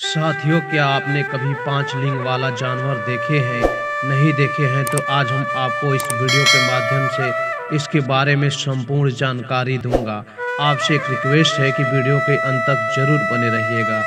साथियों, क्या आपने कभी पाँच लिंग वाला जानवर देखे हैं? नहीं देखे हैं तो आज हम आपको इस वीडियो के माध्यम से इसके बारे में संपूर्ण जानकारी दूँगा। आपसे एक रिक्वेस्ट है कि वीडियो के अंत तक ज़रूर बने रहिएगा।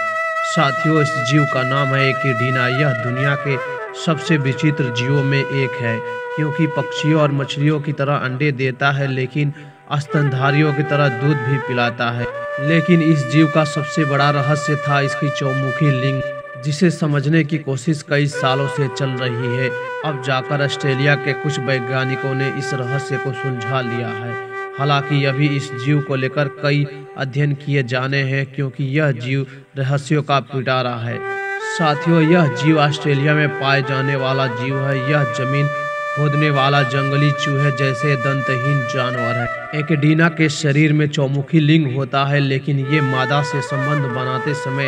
साथियों, इस जीव का नाम है एकिडीना यह दुनिया के सबसे विचित्र जीवों में एक है, क्योंकि पक्षियों और मछलियों की तरह अंडे देता है, लेकिन स्तनधारियों की तरह दूध भी पिलाता है। लेकिन इस जीव का सबसे बड़ा रहस्य था इसकी चौमुखी लिंग, जिसे समझने की कोशिश कई सालों से चल रही है। अब जाकर ऑस्ट्रेलिया के कुछ वैज्ञानिकों ने इस रहस्य को सुलझा लिया है। हालाँकि अभी इस जीव को लेकर कई अध्ययन किए जाने हैं, क्योंकि यह जीव रहस्यों का पिटारा है। साथियों, यह जीव ऑस्ट्रेलिया में पाए जाने वाला जीव है। यह ज़मीन खोदने वाला जंगली चूहे जैसे दंतहीन जानवर है। एकेडीना के शरीर में चौमुखी लिंग होता है, लेकिन ये मादा से संबंध बनाते समय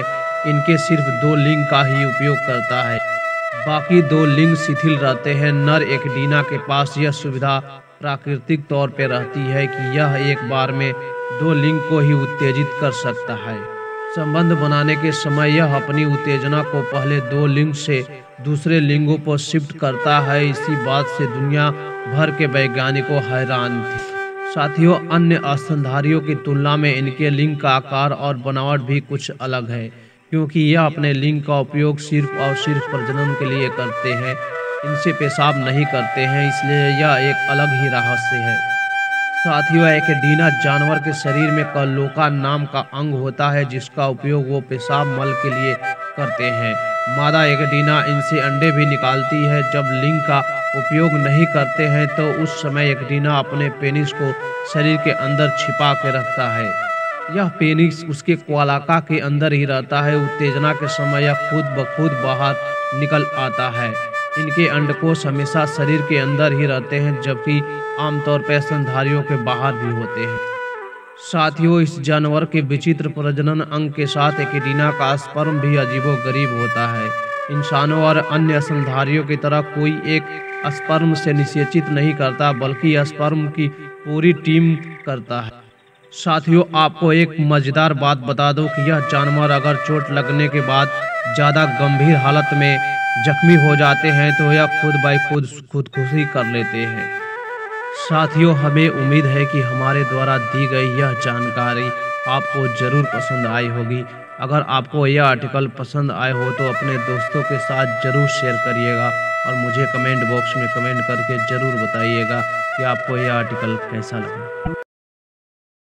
इनके सिर्फ़ दो लिंग का ही उपयोग करता है। बाकी दो लिंग शिथिल रहते हैं। नर एकेडीना के पास यह सुविधा प्राकृतिक तौर पर रहती है कि यह एक बार में दो लिंग को ही उत्तेजित कर सकता है। संबंध बनाने के समय यह अपनी उत्तेजना को पहले दो लिंग से दूसरे लिंगों पर शिफ्ट करता है। इसी बात से दुनिया भर के वैज्ञानिकों हैरान थे। साथियों, अन्य स्तनधारियों की तुलना में इनके लिंग का आकार और बनावट भी कुछ अलग है, क्योंकि यह अपने लिंग का उपयोग सिर्फ़ और सिर्फ़ प्रजनन के लिए करते हैं। इनसे पेशाब नहीं करते हैं, इसलिए यह एक अलग ही रहस्य है। साथियों, एक डीना जानवर के शरीर में कलोका नाम का अंग होता है, जिसका उपयोग वो पेशाब मल के लिए करते हैं। मादा एक डीना इनसे अंडे भी निकालती है। जब लिंग का उपयोग नहीं करते हैं तो उस समय एक डीना अपने पेनिस को शरीर के अंदर छिपा के रखता है। यह पेनिस उसके क्वालाका के अंदर ही रहता है। उत्तेजना के समय यह खुद ब खुद बाहर निकल आता है। इनके अंडकोश हमेशा शरीर के अंदर ही रहते हैं, जबकि आमतौर पर स्तनधारियों के बाहर भी होते हैं। साथियों, इस जानवर के विचित्र प्रजनन अंग के साथ एकेडीना का स्पर्म भी अजीबो गरीब होता है। इंसानों और अन्य स्तनधारियों की तरह कोई एक स्पर्म से निषेचित नहीं करता, बल्कि स्पर्म की पूरी टीम करता है। साथियों, आपको एक मज़ेदार बात बता दो कि यह जानवर अगर चोट लगने के बाद ज़्यादा गंभीर हालत में जख्मी हो जाते हैं तो यह खुद बाई खुद खुदकुशी कर लेते हैं। साथियों, हमें उम्मीद है कि हमारे द्वारा दी गई यह जानकारी आपको ज़रूर पसंद आई होगी। अगर आपको यह आर्टिकल पसंद आए हो तो अपने दोस्तों के साथ ज़रूर शेयर करिएगा और मुझे कमेंट बॉक्स में कमेंट करके ज़रूर बताइएगा कि आपको यह आर्टिकल कैसा लगा।